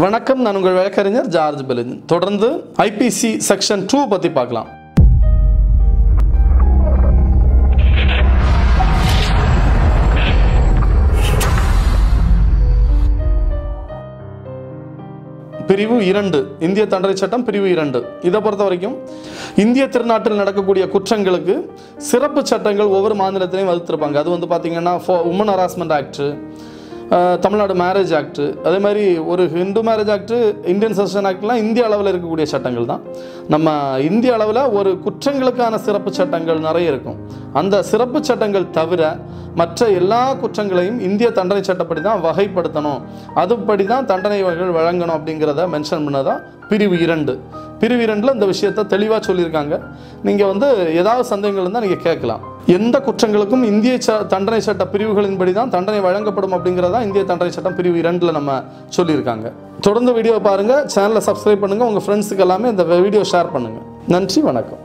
வணக்கம் நான் உங்கள் வழக்கறிஞர் ஜார்ஜ் பெலின். தொடர்ந்து ஐபிசி செக்ஷன் டூ பற்றி பார்க்கலாம். பிரிவு இரண்டு இந்திய தண்டனை சட்டம் பிரிவு இரண்டு. இதை பொறுத்த வரைக்கும் இந்திய திருநாட்டில் நடக்கக்கூடிய குற்றங்களுக்கு சிறப்பு சட்டங்கள் ஒவ்வொரு மாநிலத்திலையும் வகுத்திருப்பாங்க. அது வந்து பார்த்தீங்கன்னா woman harassment act Tamil Nadu marriage act அதே மாதிரி ஒரு Hindu marriage act Indian succession ஆக்ட்லாம் இந்திய அளவில் இருக்கக்கூடிய சட்டங்கள் தான். நம்ம இந்திய அளவில் ஒரு குற்றங்களுக்கான சிறப்பு சட்டங்கள் நிறைய இருக்கும். அந்த சிறப்பு சட்டங்கள் தவிர மற்ற எல்லா குற்றங்களையும் இந்திய தண்டனை சட்டப்படி தான் வகைப்படுத்தணும். அதுபடி தான் தண்டனை வகைகள் வழங்கணும் அப்படிங்கிறத மென்ஷன் பண்ணதான் பிரிவு இரண்டு. பிரிவு இரண்டில் இந்த விஷயத்தை தெளிவாக சொல்லியிருக்காங்க. நீங்கள் வந்து ஏதாவது சந்தேகங்கள் இருந்தால் நீங்கள் கேட்கலாம். எந்த குற்றங்களுக்கும் இந்திய ச தண்டனை சட்ட பிரிவுகளின்படி தான் தண்டனை வழங்கப்படும் அப்படிங்கிறதா இந்திய தண்டனை சட்டம் பிரிவு இரண்டில் நம்ம சொல்லியிருக்காங்க. தொடர்ந்து வீடியோ பாருங்கள் சேனலை சப்ஸ்கிரைப் பண்ணுங்கள் உங்கள் ஃப்ரெண்ட்ஸுக்கு எல்லாமே இந்த வீடியோ ஷேர் பண்ணுங்கள் நன்றி வணக்கம்.